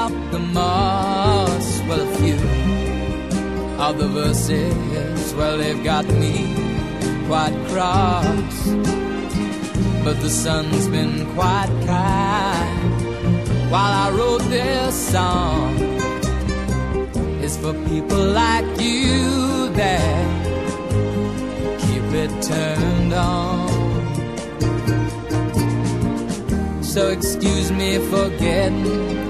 out the moss. Well, a few of the verses, well, they've got me quite cross. But the sun's been quite kind while I wrote this song. It's for people like you that keep it turned on. so excuse me for getting.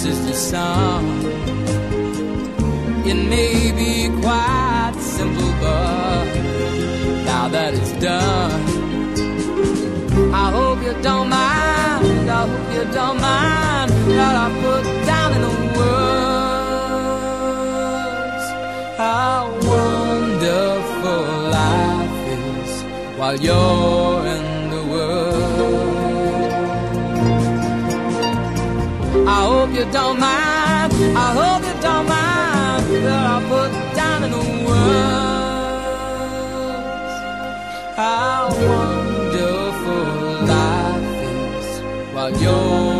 this is the song. It may be quite simple, but now that it's done, I hope you don't mind. I hope you don't mind that I put down in the words how wonderful life is while you're hope you don't mind. I hope you don't mind that I put down in the words how wonderful life is while you're.